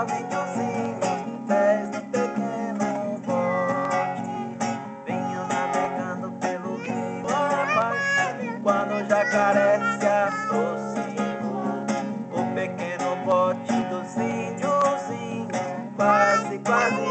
jovem pequeno navegando pelo rio quando jacaré se aproxima. O pequeno bote do índios, quase, quase.